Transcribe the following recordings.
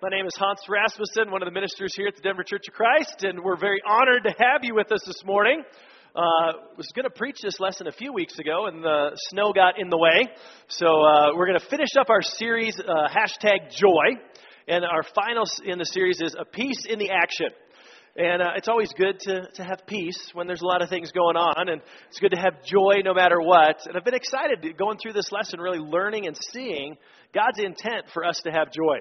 My name is Hans Rasmussen, one of the ministers here at the Denver Church of Christ, and we're very honored to have you with us this morning. Uh, was going to preach this lesson a few weeks ago, and the snow got in the way. So uh, we're going to finish up our series, uh, hashtag joy, and our final in the series is a peace in the action. And uh, it's always good to, to have peace when there's a lot of things going on, and it's good to have joy no matter what. And I've been excited going through this lesson, really learning and seeing God's intent for us to have joy.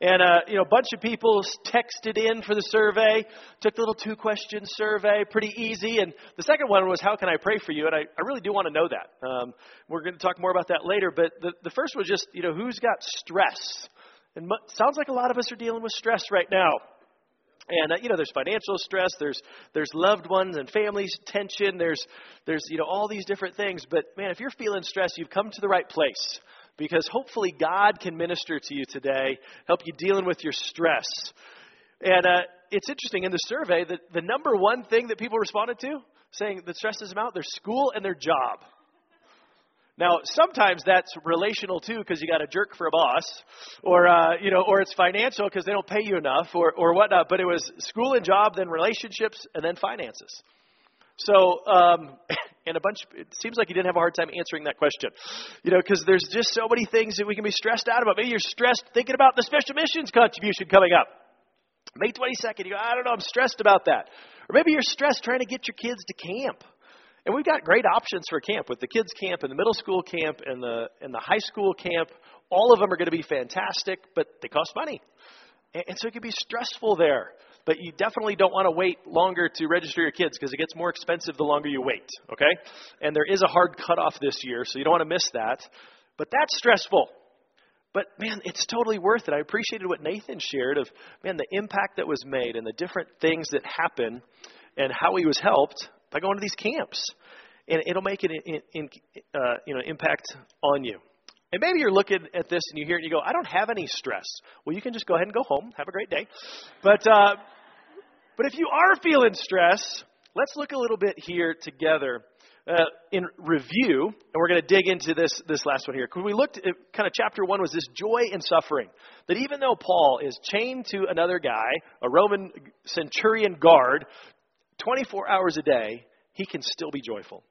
And, uh, you know, a bunch of people texted in for the survey, took the little two question survey, pretty easy. And the second one was, How can I pray for you? And I, I really do want to know that. Um, we're going to talk more about that later. But the, the first was just, you know, who's got stress? And mo- sounds like a lot of us are dealing with stress right now. And uh, you know, there's financial stress, there's there's loved ones and families tension, there's there's you know all these different things. But man, if you're feeling stressed, you've come to the right place because hopefully God can minister to you today, help you dealing with your stress. And uh, it's interesting in the survey that the number one thing that people responded to, saying that stresses them out, their school and their job. Now, sometimes that's relational too, because you got a jerk for a boss, or uh, you know, or it's financial because they don't pay you enough, or or whatnot. But it was school and job, then relationships, and then finances. So, um, and a bunch, it seems like you didn't have a hard time answering that question. You know, because there's just so many things that we can be stressed out about. Maybe you're stressed thinking about the special missions contribution coming up. May 22nd, you go, I don't know, I'm stressed about that. Or maybe you're stressed trying to get your kids to camp. And we've got great options for camp with the kids camp and the middle school camp and the and the high school camp. All of them are going to be fantastic, but they cost money. And, and so it can be stressful there but you definitely don't want to wait longer to register your kids because it gets more expensive the longer you wait, okay? And there is a hard cutoff this year, so you don't want to miss that. But that's stressful. But man, it's totally worth it. I appreciated what Nathan shared of man the impact that was made and the different things that happen and how he was helped by going to these camps. And it'll make an in, in, uh, you know impact on you. And maybe you're looking at this and you hear it and you go, I don't have any stress. Well, you can just go ahead and go home. Have a great day. But uh, but if you are feeling stress, let's look a little bit here together uh, in review, and we're going to dig into this this last one here. Because we looked at kind of chapter one was this joy in suffering. That even though Paul is chained to another guy, a Roman centurion guard, 24 hours a day, he can still be joyful.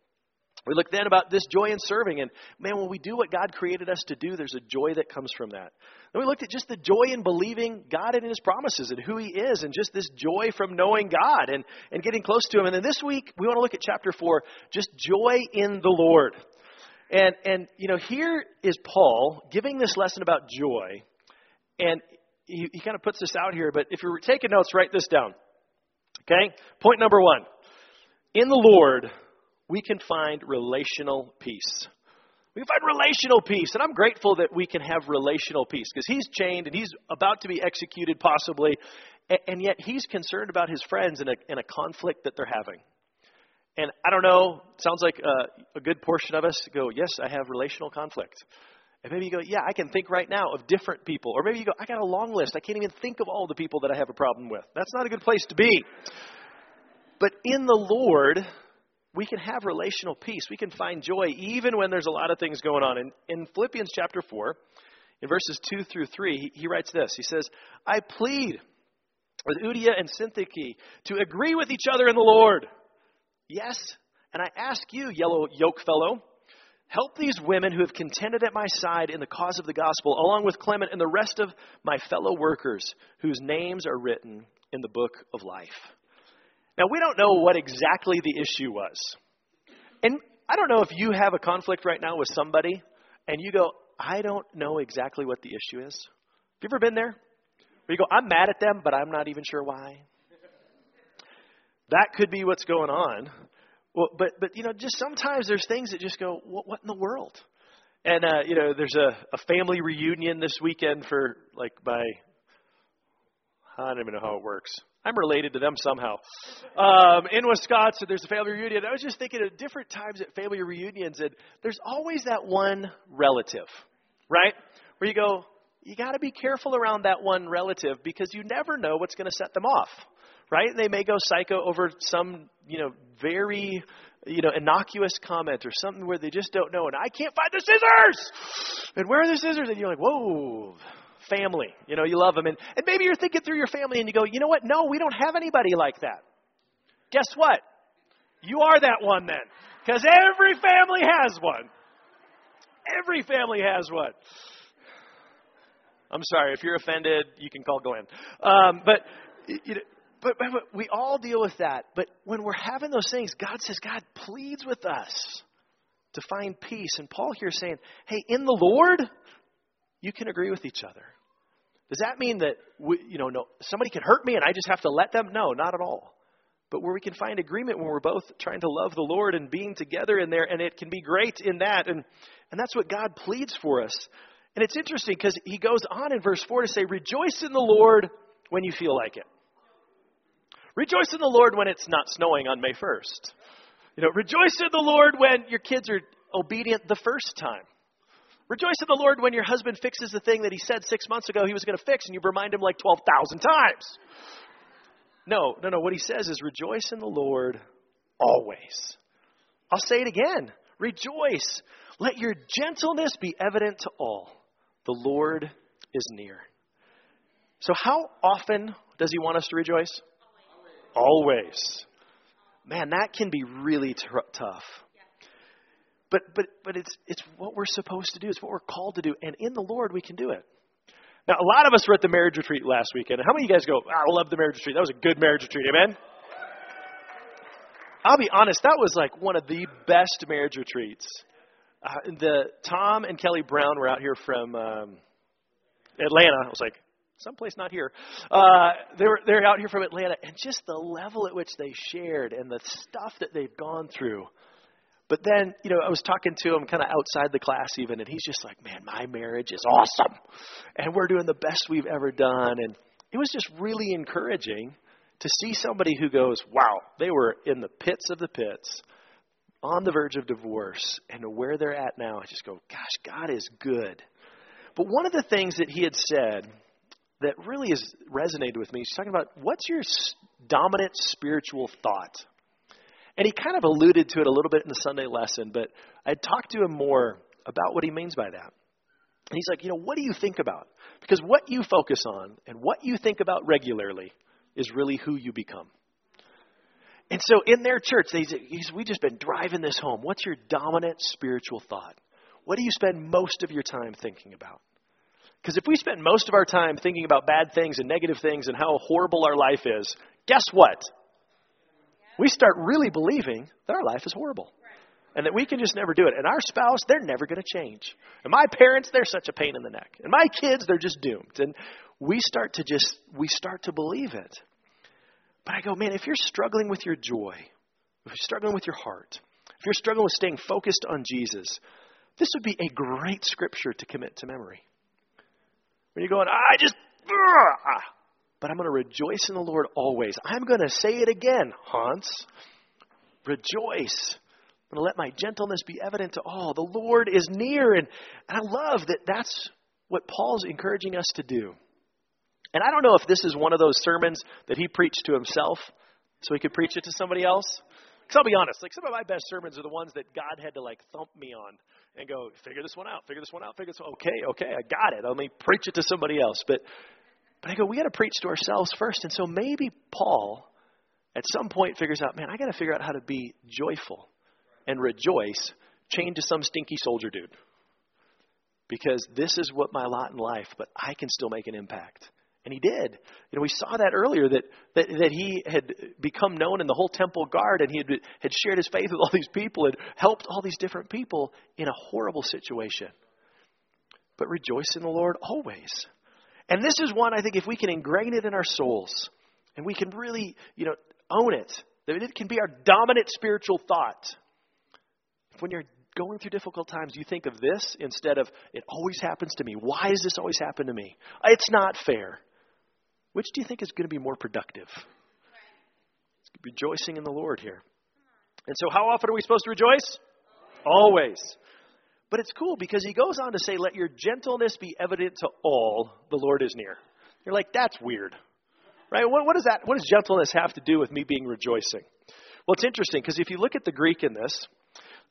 We looked then about this joy in serving, and man, when we do what God created us to do, there's a joy that comes from that. Then we looked at just the joy in believing God and His promises and who He is, and just this joy from knowing God and, and getting close to Him. And then this week, we want to look at chapter 4, just joy in the Lord. And, and you know, here is Paul giving this lesson about joy, and he, he kind of puts this out here, but if you're taking notes, write this down. Okay? Point number one In the Lord, we can find relational peace. We can find relational peace. And I'm grateful that we can have relational peace because he's chained and he's about to be executed, possibly. And yet he's concerned about his friends in a, in a conflict that they're having. And I don't know, sounds like a, a good portion of us go, Yes, I have relational conflict. And maybe you go, Yeah, I can think right now of different people. Or maybe you go, I got a long list. I can't even think of all the people that I have a problem with. That's not a good place to be. But in the Lord, we can have relational peace. We can find joy even when there's a lot of things going on. In, in Philippians chapter 4, in verses 2 through 3, he, he writes this He says, I plead with Euodia and Syntyche to agree with each other in the Lord. Yes, and I ask you, yellow yoke fellow, help these women who have contended at my side in the cause of the gospel, along with Clement and the rest of my fellow workers whose names are written in the book of life. Now, we don't know what exactly the issue was. And I don't know if you have a conflict right now with somebody and you go, I don't know exactly what the issue is. Have you ever been there? Where you go, I'm mad at them, but I'm not even sure why. That could be what's going on. Well, but but you know, just sometimes there's things that just go, what, what in the world? And uh, you know, there's a, a family reunion this weekend for like my I don't even know how it works. I'm related to them somehow. Um, in Wisconsin, there's a family reunion. I was just thinking of different times at family reunions, and there's always that one relative, right? Where you go, you got to be careful around that one relative because you never know what's going to set them off, right? They may go psycho over some, you know, very, you know, innocuous comment or something where they just don't know, and I can't find the scissors, and where are the scissors? And you're like, whoa, family. You know, you love them. And, and maybe you're thinking through your family and you go, you know what? No, we don't have anybody like that. Guess what? You are that one then. Because every family has one. Every family has one. I'm sorry. If you're offended, you can call Glenn. Um, but, you know, but, but, we all deal with that. But when we're having those things, God says, God pleads with us to find peace. And Paul here saying, hey, in the Lord, you can agree with each other. Does that mean that we, you know, no, somebody can hurt me and I just have to let them? No, not at all. But where we can find agreement when we're both trying to love the Lord and being together in there, and it can be great in that. And, and that's what God pleads for us. And it's interesting because he goes on in verse 4 to say, Rejoice in the Lord when you feel like it. Rejoice in the Lord when it's not snowing on May 1st. You know, rejoice in the Lord when your kids are obedient the first time. Rejoice in the Lord when your husband fixes the thing that he said six months ago he was going to fix and you remind him like 12,000 times. No, no, no. What he says is rejoice in the Lord always. I'll say it again. Rejoice. Let your gentleness be evident to all. The Lord is near. So, how often does he want us to rejoice? Always. Always. Man, that can be really t- tough. But but but it's it's what we're supposed to do. It's what we're called to do, and in the Lord we can do it. Now, a lot of us were at the marriage retreat last weekend. How many of you guys go? I love the marriage retreat. That was a good marriage retreat. Amen. I'll be honest. That was like one of the best marriage retreats. Uh, the Tom and Kelly Brown were out here from um, Atlanta. I was like, someplace not here. Uh, they were they're out here from Atlanta, and just the level at which they shared and the stuff that they've gone through but then, you know, I was talking to him kind of outside the class even, and he's just like, man, my marriage is awesome. And we're doing the best we've ever done. And it was just really encouraging to see somebody who goes, wow, they were in the pits of the pits, on the verge of divorce, and where they're at now. I just go, gosh, God is good. But one of the things that he had said that really has resonated with me, he's talking about what's your dominant spiritual thought? And he kind of alluded to it a little bit in the Sunday lesson, but I talked to him more about what he means by that. And he's like, you know, what do you think about? Because what you focus on and what you think about regularly is really who you become. And so in their church, they, we've just been driving this home. What's your dominant spiritual thought? What do you spend most of your time thinking about? Because if we spend most of our time thinking about bad things and negative things and how horrible our life is, guess what? We start really believing that our life is horrible and that we can just never do it. And our spouse, they're never going to change. And my parents, they're such a pain in the neck. And my kids, they're just doomed. And we start to just, we start to believe it. But I go, man, if you're struggling with your joy, if you're struggling with your heart, if you're struggling with staying focused on Jesus, this would be a great scripture to commit to memory. When you're going, I just, but I'm going to rejoice in the Lord always. I'm going to say it again, Hans. Rejoice. I'm going to let my gentleness be evident to all. The Lord is near. And, and I love that that's what Paul's encouraging us to do. And I don't know if this is one of those sermons that he preached to himself so he could preach it to somebody else. Because I'll be honest, like some of my best sermons are the ones that God had to like thump me on and go, figure this one out, figure this one out, figure this one. Okay, okay, I got it. Let me preach it to somebody else. But but I go, we got to preach to ourselves first. And so maybe Paul, at some point, figures out, man, I got to figure out how to be joyful and rejoice, chained to some stinky soldier dude. Because this is what my lot in life, but I can still make an impact. And he did. You know, we saw that earlier that, that, that he had become known in the whole temple guard and he had, had shared his faith with all these people and helped all these different people in a horrible situation. But rejoice in the Lord always. And this is one I think if we can ingrain it in our souls and we can really, you know, own it, that it can be our dominant spiritual thought. When you're going through difficult times, you think of this instead of it always happens to me. Why does this always happen to me? It's not fair. Which do you think is going to be more productive? Rejoicing in the Lord here. And so, how often are we supposed to rejoice? Always. But it's cool because he goes on to say, Let your gentleness be evident to all, the Lord is near. You're like, That's weird. Right? What, what, does that, what does gentleness have to do with me being rejoicing? Well, it's interesting because if you look at the Greek in this,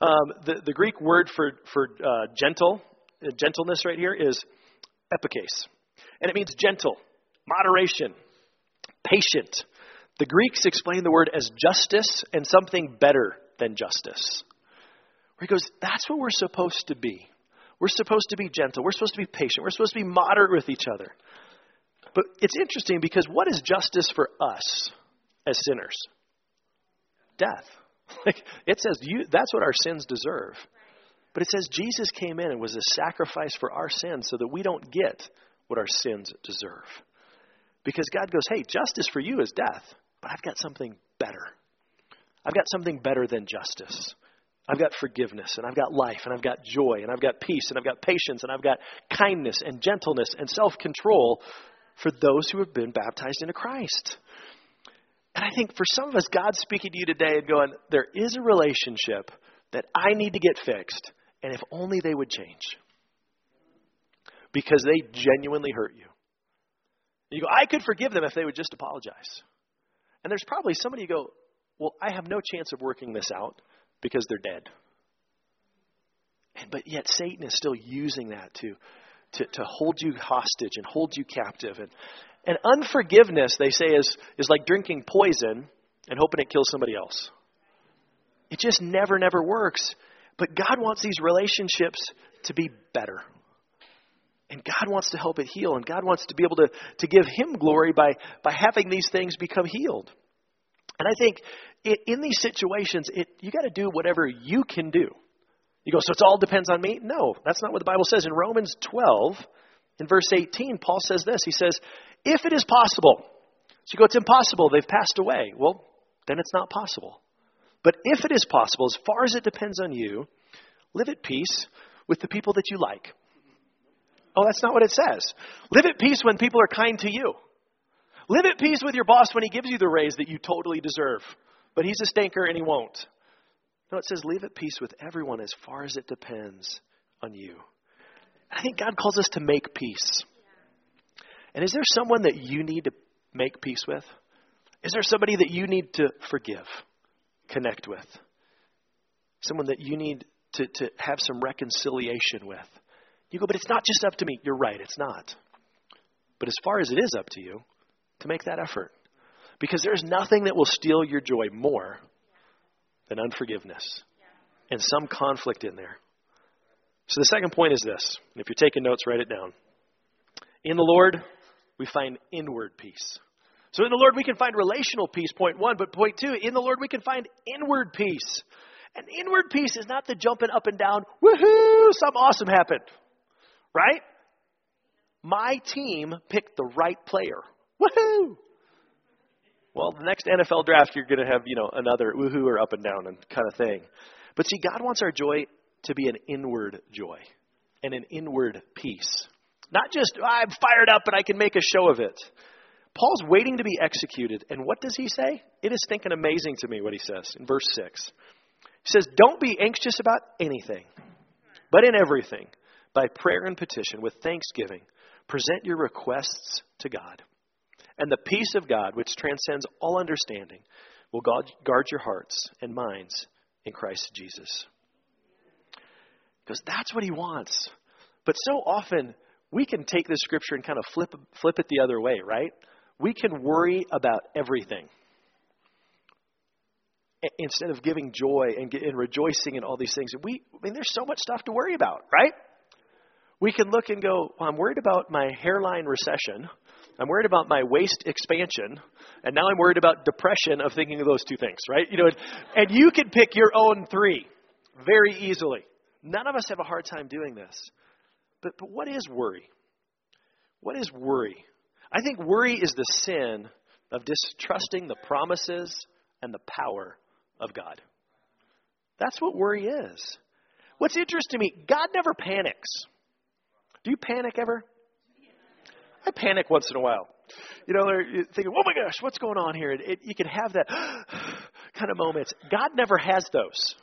um, the, the Greek word for, for uh, gentle, uh, gentleness right here is epieikes. And it means gentle, moderation, patient. The Greeks explain the word as justice and something better than justice. Where he goes, that's what we're supposed to be. We're supposed to be gentle. We're supposed to be patient. We're supposed to be moderate with each other. But it's interesting because what is justice for us as sinners? Death. Like it says you that's what our sins deserve. But it says Jesus came in and was a sacrifice for our sins so that we don't get what our sins deserve. Because God goes, "Hey, justice for you is death, but I've got something better. I've got something better than justice. I've got forgiveness, and I've got life, and I've got joy, and I've got peace, and I've got patience, and I've got kindness and gentleness and self control for those who have been baptized into Christ. And I think for some of us, God's speaking to you today and going, there is a relationship that I need to get fixed, and if only they would change. Because they genuinely hurt you. You go, I could forgive them if they would just apologize. And there's probably somebody you go, well, I have no chance of working this out because they're dead. But yet Satan is still using that to, to, to hold you hostage and hold you captive. And, and unforgiveness, they say, is, is like drinking poison and hoping it kills somebody else. It just never, never works. But God wants these relationships to be better. And God wants to help it heal. And God wants to be able to, to give Him glory by, by having these things become healed. And I think it, in these situations, it, you got to do whatever you can do. You go, so it all depends on me? No, that's not what the Bible says. In Romans 12, in verse 18, Paul says this. He says, if it is possible. So you go, it's impossible. They've passed away. Well, then it's not possible. But if it is possible, as far as it depends on you, live at peace with the people that you like. Oh, that's not what it says. Live at peace when people are kind to you. Live at peace with your boss when he gives you the raise that you totally deserve. But he's a stinker and he won't. No, it says live at peace with everyone as far as it depends on you. I think God calls us to make peace. And is there someone that you need to make peace with? Is there somebody that you need to forgive, connect with? Someone that you need to, to have some reconciliation with? You go, but it's not just up to me. You're right, it's not. But as far as it is up to you, to make that effort. Because there's nothing that will steal your joy more than unforgiveness and some conflict in there. So the second point is this. And if you're taking notes, write it down. In the Lord, we find inward peace. So in the Lord, we can find relational peace, point one. But point two, in the Lord, we can find inward peace. And inward peace is not the jumping up and down, woohoo, something awesome happened. Right? My team picked the right player. Woohoo! Well, the next NFL draft, you're going to have, you know, another woohoo or up and down and kind of thing. But see, God wants our joy to be an inward joy and an inward peace. Not just, oh, I'm fired up and I can make a show of it. Paul's waiting to be executed. And what does he say? It is thinking amazing to me what he says in verse 6. He says, Don't be anxious about anything, but in everything, by prayer and petition, with thanksgiving, present your requests to God. And the peace of God, which transcends all understanding, will guard your hearts and minds in Christ Jesus. Because that's what he wants. But so often, we can take this scripture and kind of flip, flip it the other way, right? We can worry about everything instead of giving joy and, and rejoicing in all these things. We, I mean, there's so much stuff to worry about, right? We can look and go, well, I'm worried about my hairline recession. I'm worried about my waist expansion, and now I'm worried about depression of thinking of those two things, right? You know, and you can pick your own three very easily. None of us have a hard time doing this. But, but what is worry? What is worry? I think worry is the sin of distrusting the promises and the power of God. That's what worry is. What's interesting to me, God never panics. Do you panic ever? I panic once in a while. You know, you're thinking, oh my gosh, what's going on here? It, it, you can have that kind of moments. God never has those.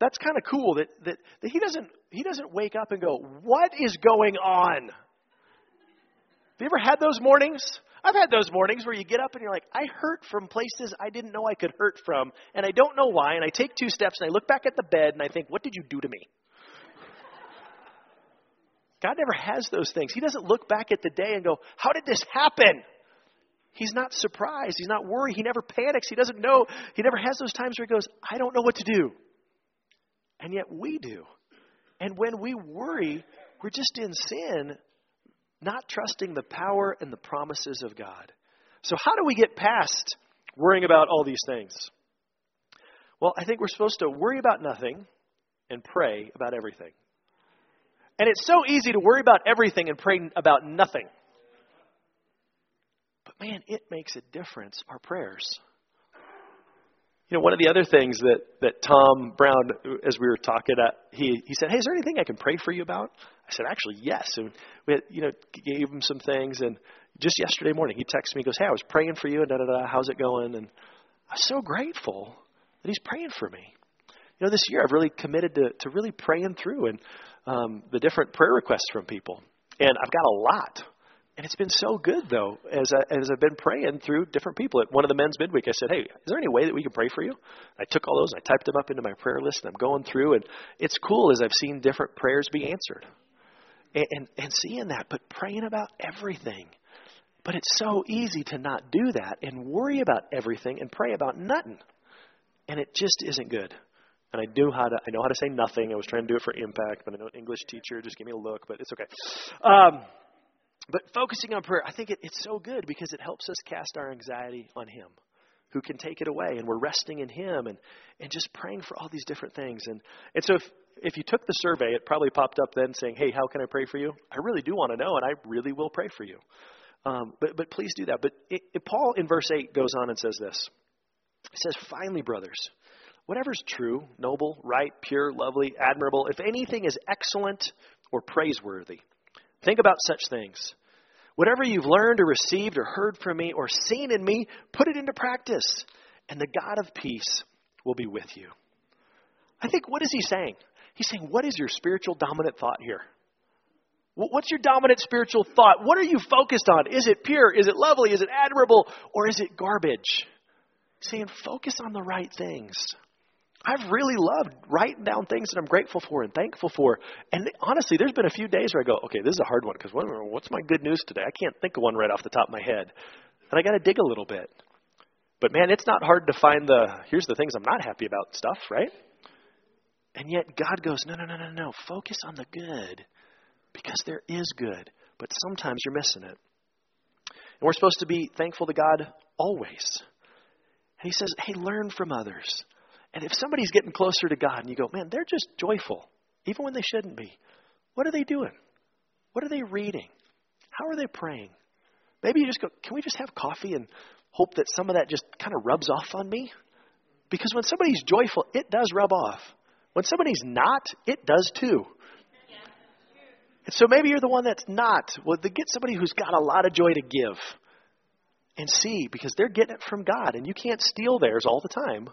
That's kind of cool that, that, that he, doesn't, he doesn't wake up and go, what is going on? Have you ever had those mornings? I've had those mornings where you get up and you're like, I hurt from places I didn't know I could hurt from, and I don't know why. And I take two steps and I look back at the bed and I think, what did you do to me? God never has those things. He doesn't look back at the day and go, How did this happen? He's not surprised. He's not worried. He never panics. He doesn't know. He never has those times where he goes, I don't know what to do. And yet we do. And when we worry, we're just in sin, not trusting the power and the promises of God. So, how do we get past worrying about all these things? Well, I think we're supposed to worry about nothing and pray about everything. And it's so easy to worry about everything and pray about nothing. But man, it makes a difference, our prayers. You know, one of the other things that, that Tom Brown, as we were talking, uh, he, he said, Hey, is there anything I can pray for you about? I said, Actually, yes. And we had, you know, gave him some things. And just yesterday morning, he texted me, he goes, Hey, I was praying for you, and da da da, how's it going? And I'm so grateful that he's praying for me. You know, this year I've really committed to, to really praying through and um, the different prayer requests from people. And I've got a lot and it's been so good, though, as, I, as I've been praying through different people. At one of the men's midweek, I said, Hey, is there any way that we can pray for you? I took all those and I typed them up into my prayer list, and I'm going through. And it's cool as I've seen different prayers be answered. And, and, and seeing that, but praying about everything. But it's so easy to not do that and worry about everything and pray about nothing. And it just isn't good. And I do how to I know how to say nothing. I was trying to do it for impact, but I know an English teacher just give me a look, but it's okay. Um, but focusing on prayer, I think it, it's so good because it helps us cast our anxiety on Him who can take it away. And we're resting in Him and, and just praying for all these different things. And, and so if, if you took the survey, it probably popped up then saying, Hey, how can I pray for you? I really do want to know, and I really will pray for you. Um, but, but please do that. But it, it, Paul in verse 8 goes on and says this He says, Finally, brothers, whatever's true, noble, right, pure, lovely, admirable, if anything is excellent or praiseworthy, think about such things. Whatever you've learned or received or heard from me or seen in me, put it into practice, and the God of peace will be with you. I think, what is he saying? He's saying, what is your spiritual dominant thought here? What's your dominant spiritual thought? What are you focused on? Is it pure? Is it lovely? Is it admirable? Or is it garbage? He's saying, focus on the right things. I've really loved writing down things that I'm grateful for and thankful for. And honestly, there's been a few days where I go, okay, this is a hard one because what's my good news today? I can't think of one right off the top of my head. And I got to dig a little bit. But man, it's not hard to find the, here's the things I'm not happy about stuff, right? And yet God goes, no, no, no, no, no. Focus on the good because there is good. But sometimes you're missing it. And we're supposed to be thankful to God always. And He says, hey, learn from others. And if somebody's getting closer to God and you go, man, they're just joyful, even when they shouldn't be, what are they doing? What are they reading? How are they praying? Maybe you just go, can we just have coffee and hope that some of that just kind of rubs off on me? Because when somebody's joyful, it does rub off. When somebody's not, it does too. And so maybe you're the one that's not. Well, get somebody who's got a lot of joy to give and see because they're getting it from God and you can't steal theirs all the time.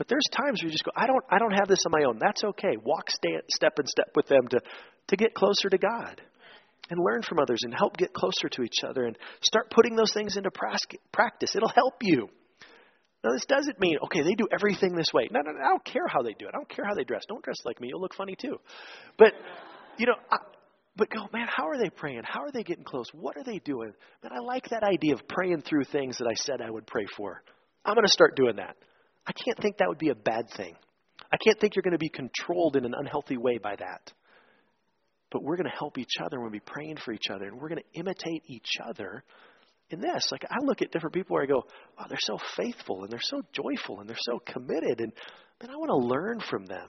But there's times where you just go, I don't, I don't have this on my own. That's okay. Walk step, step and step with them to, to get closer to God and learn from others and help get closer to each other and start putting those things into practice. It'll help you. Now, this doesn't mean, okay, they do everything this way. No, no, no, I don't care how they do it. I don't care how they dress. Don't dress like me. You'll look funny too. But, you know, I, but go, man, how are they praying? How are they getting close? What are they doing? Man, I like that idea of praying through things that I said I would pray for. I'm going to start doing that. I can't think that would be a bad thing. I can't think you're going to be controlled in an unhealthy way by that. But we're going to help each other and we'll be praying for each other and we're going to imitate each other in this. Like I look at different people where I go, wow, they're so faithful and they're so joyful and they're so committed and then I want to learn from them.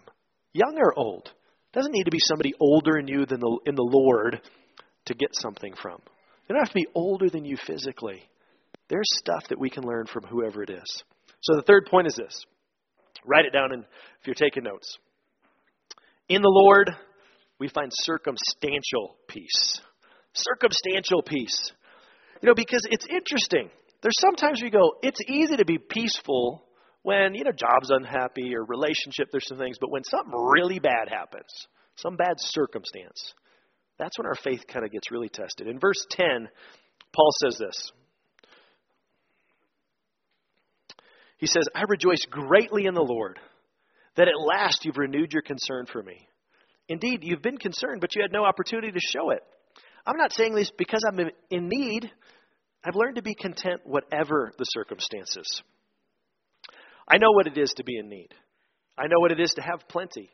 Young or old. Doesn't need to be somebody older in you than the in the Lord to get something from. They don't have to be older than you physically. There's stuff that we can learn from whoever it is. So the third point is this. Write it down and if you're taking notes. In the Lord, we find circumstantial peace. Circumstantial peace. You know, because it's interesting. There's sometimes we go, it's easy to be peaceful when, you know, job's unhappy or relationship, there's some things, but when something really bad happens, some bad circumstance, that's when our faith kind of gets really tested. In verse 10, Paul says this He says, I rejoice greatly in the Lord that at last you've renewed your concern for me. Indeed, you've been concerned, but you had no opportunity to show it. I'm not saying this because I'm in need. I've learned to be content, whatever the circumstances. I know what it is to be in need. I know what it is to have plenty.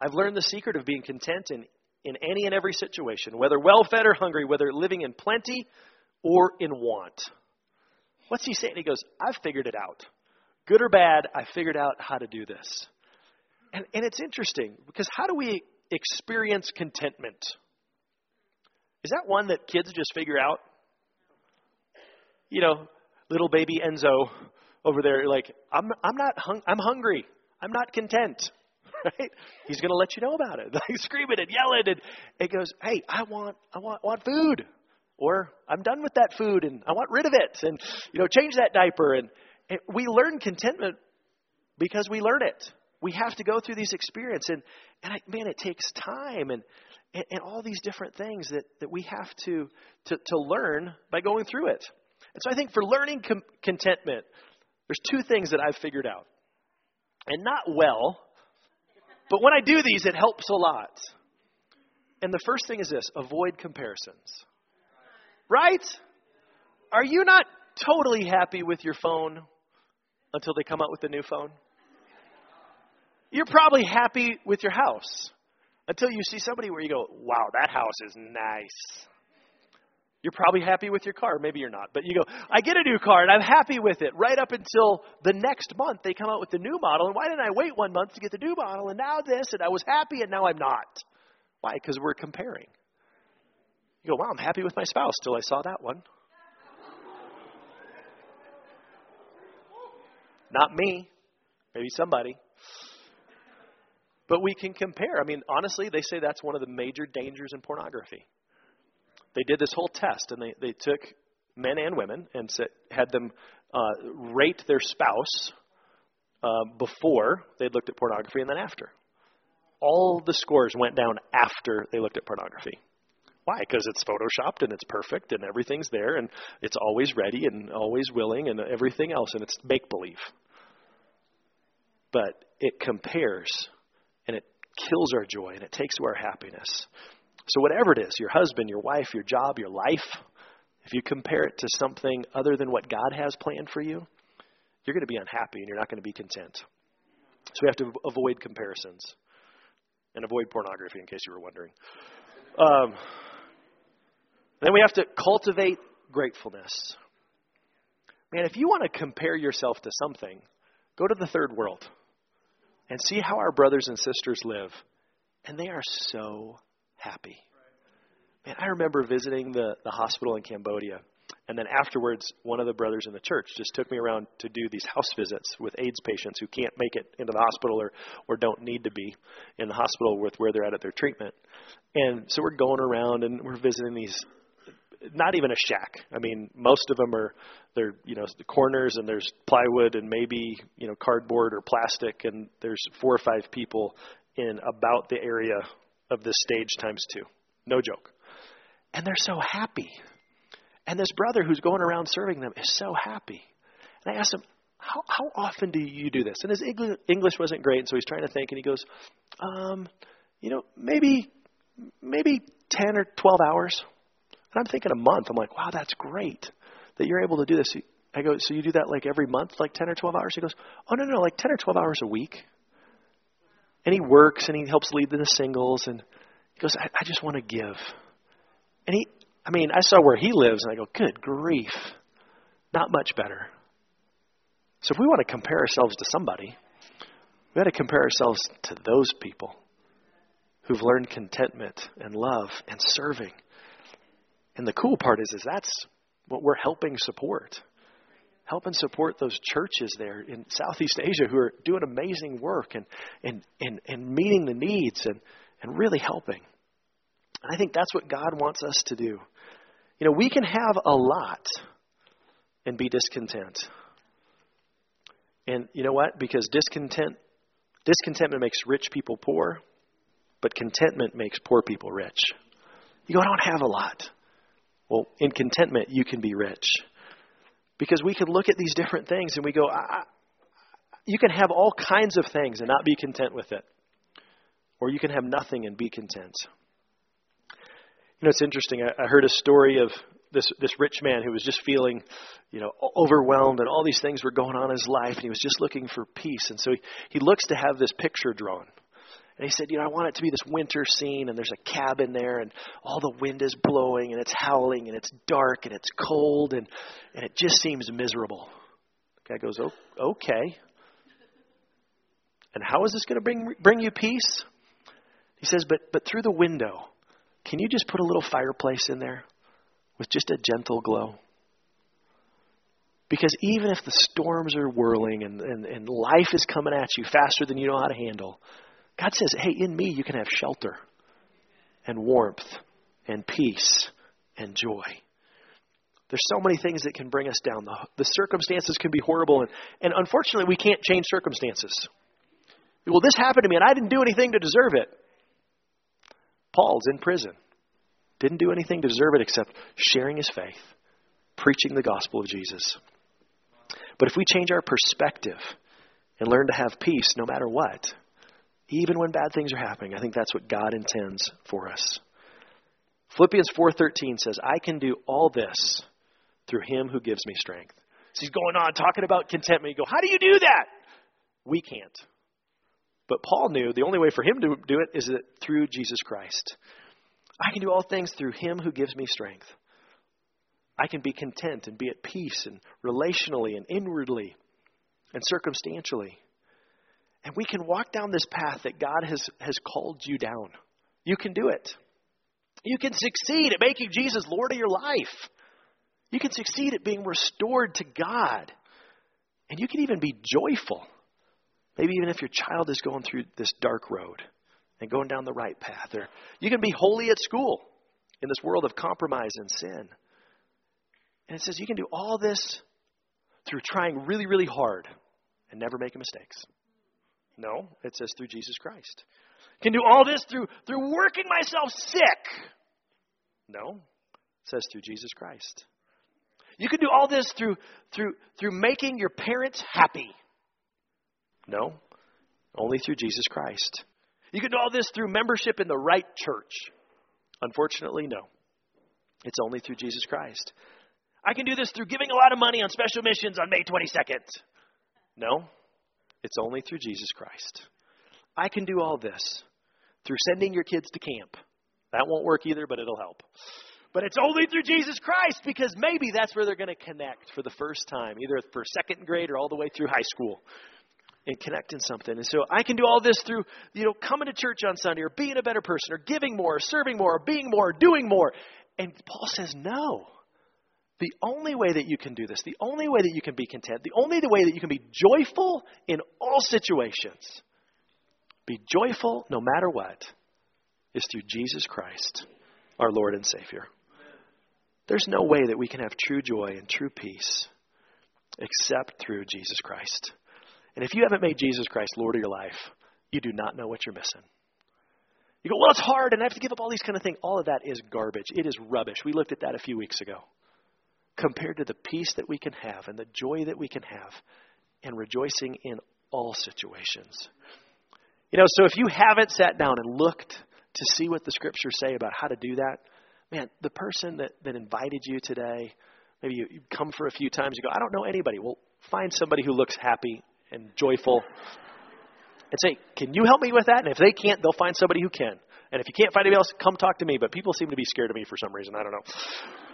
I've learned the secret of being content in, in any and every situation, whether well fed or hungry, whether living in plenty or in want. What's he saying? He goes, I've figured it out. Good or bad, I figured out how to do this. And, and it's interesting because how do we experience contentment? Is that one that kids just figure out? You know, little baby Enzo over there, like, I'm, I'm not hung, I'm hungry. I'm not content. Right? He's going to let you know about it. Like screaming and yelling, and it goes, "Hey, I want, I want, want food." or I'm done with that food and I want rid of it and you know change that diaper and we learn contentment because we learn it. We have to go through these experiences and and I, man it takes time and, and and all these different things that that we have to to to learn by going through it. And so I think for learning com- contentment there's two things that I've figured out. And not well, but when I do these it helps a lot. And the first thing is this, avoid comparisons. Right? Are you not totally happy with your phone until they come out with a new phone? You're probably happy with your house until you see somebody where you go, wow, that house is nice. You're probably happy with your car. Maybe you're not. But you go, I get a new car and I'm happy with it right up until the next month they come out with the new model. And why didn't I wait one month to get the new model? And now this, and I was happy and now I'm not. Why? Because we're comparing. You go, wow, I'm happy with my spouse till I saw that one. Not me, maybe somebody. But we can compare. I mean, honestly, they say that's one of the major dangers in pornography. They did this whole test, and they, they took men and women and set, had them uh, rate their spouse uh, before they'd looked at pornography and then after. All the scores went down after they looked at pornography. Why? Because it's photoshopped and it's perfect and everything's there and it's always ready and always willing and everything else and it's make believe. But it compares and it kills our joy and it takes away our happiness. So, whatever it is your husband, your wife, your job, your life if you compare it to something other than what God has planned for you, you're going to be unhappy and you're not going to be content. So, we have to avoid comparisons and avoid pornography, in case you were wondering. Um, then we have to cultivate gratefulness. Man, if you want to compare yourself to something, go to the third world and see how our brothers and sisters live. And they are so happy. Man, I remember visiting the, the hospital in Cambodia. And then afterwards, one of the brothers in the church just took me around to do these house visits with AIDS patients who can't make it into the hospital or, or don't need to be in the hospital with where they're at at their treatment. And so we're going around and we're visiting these not even a shack. I mean, most of them are they're you know the corners and there's plywood and maybe you know cardboard or plastic and there's four or five people in about the area of this stage times two. No joke. And they're so happy. And this brother who's going around serving them is so happy. And I asked him, how, how often do you do this? And his English wasn't great, and so he's trying to think, and he goes, um, you know, maybe maybe 10 or 12 hours. And I'm thinking a month. I'm like, wow, that's great that you're able to do this. I go, so you do that like every month, like 10 or 12 hours? He goes, oh, no, no, like 10 or 12 hours a week. And he works and he helps lead the singles. And he goes, I, I just want to give. And he, I mean, I saw where he lives and I go, good grief. Not much better. So if we want to compare ourselves to somebody, we got to compare ourselves to those people who've learned contentment and love and serving and the cool part is, is that's what we're helping support. Helping support those churches there in Southeast Asia who are doing amazing work and, and, and, and meeting the needs and, and really helping. And I think that's what God wants us to do. You know, we can have a lot and be discontent. And you know what? Because discontent discontentment makes rich people poor, but contentment makes poor people rich. You go, I don't have a lot. Well, in contentment, you can be rich. Because we can look at these different things and we go, you can have all kinds of things and not be content with it. or you can have nothing and be content. You know, it's interesting. I, I heard a story of this this rich man who was just feeling, you know, overwhelmed, and all these things were going on in his life, and he was just looking for peace. And so he, he looks to have this picture drawn. And he said, You know, I want it to be this winter scene, and there's a cabin there, and all the wind is blowing, and it's howling, and it's dark, and it's cold, and, and it just seems miserable. The guy goes, Okay. And how is this going to bring, bring you peace? He says, but, but through the window, can you just put a little fireplace in there with just a gentle glow? Because even if the storms are whirling and, and, and life is coming at you faster than you know how to handle, God says, hey, in me you can have shelter and warmth and peace and joy. There's so many things that can bring us down. The, the circumstances can be horrible, and, and unfortunately, we can't change circumstances. Well, this happened to me, and I didn't do anything to deserve it. Paul's in prison. Didn't do anything to deserve it except sharing his faith, preaching the gospel of Jesus. But if we change our perspective and learn to have peace no matter what, even when bad things are happening. I think that's what God intends for us. Philippians 4:13 says, "I can do all this through him who gives me strength." So he's going on talking about contentment. You go, "How do you do that?" We can't. But Paul knew the only way for him to do it is that through Jesus Christ. I can do all things through him who gives me strength. I can be content and be at peace and relationally and inwardly and circumstantially. And we can walk down this path that God has, has called you down. You can do it. You can succeed at making Jesus Lord of your life. You can succeed at being restored to God. And you can even be joyful. Maybe even if your child is going through this dark road and going down the right path. Or you can be holy at school in this world of compromise and sin. And it says you can do all this through trying really, really hard and never making mistakes. No, it says through Jesus Christ. Can do all this through through working myself sick. No, it says through Jesus Christ. You can do all this through through through making your parents happy. No, only through Jesus Christ. You can do all this through membership in the right church. Unfortunately, no. It's only through Jesus Christ. I can do this through giving a lot of money on special missions on May 22nd. No, it's only through Jesus Christ. I can do all this through sending your kids to camp. That won't work either, but it'll help. But it's only through Jesus Christ because maybe that's where they're going to connect for the first time, either for second grade or all the way through high school and connect in something. And so I can do all this through, you know, coming to church on Sunday or being a better person or giving more or serving more or being more or doing more. And Paul says, no. The only way that you can do this, the only way that you can be content, the only way that you can be joyful in all situations, be joyful no matter what, is through Jesus Christ, our Lord and Savior. There's no way that we can have true joy and true peace except through Jesus Christ. And if you haven't made Jesus Christ Lord of your life, you do not know what you're missing. You go, well, it's hard and I have to give up all these kind of things. All of that is garbage. It is rubbish. We looked at that a few weeks ago compared to the peace that we can have and the joy that we can have and rejoicing in all situations. You know, so if you haven't sat down and looked to see what the scriptures say about how to do that, man, the person that, that invited you today, maybe you, you come for a few times, you go, I don't know anybody. Well, find somebody who looks happy and joyful and say, Can you help me with that? And if they can't, they'll find somebody who can. And if you can't find anybody else, come talk to me. But people seem to be scared of me for some reason. I don't know.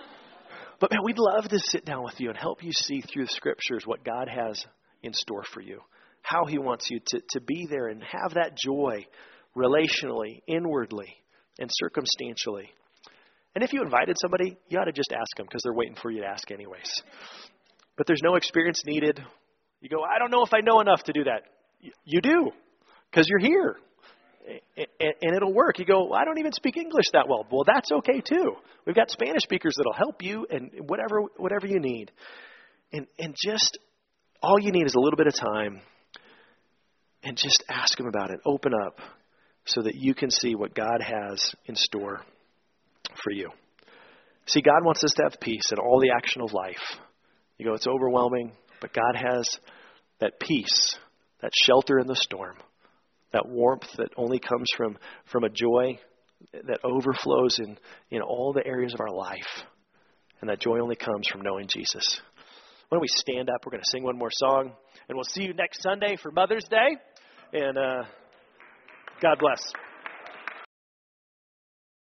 But man, we'd love to sit down with you and help you see through the scriptures what God has in store for you, how He wants you to, to be there and have that joy relationally, inwardly, and circumstantially. And if you invited somebody, you ought to just ask them because they're waiting for you to ask, anyways. But there's no experience needed. You go, I don't know if I know enough to do that. You do because you're here and it'll work. You go, well, I don't even speak English that well. Well, that's okay too. We've got Spanish speakers that'll help you and whatever whatever you need. And and just all you need is a little bit of time and just ask them about it. Open up so that you can see what God has in store for you. See, God wants us to have peace in all the action of life. You go, it's overwhelming, but God has that peace, that shelter in the storm that warmth that only comes from, from a joy that overflows in, in all the areas of our life. And that joy only comes from knowing Jesus. Why don't we stand up? We're going to sing one more song. And we'll see you next Sunday for Mother's Day. And uh, God bless.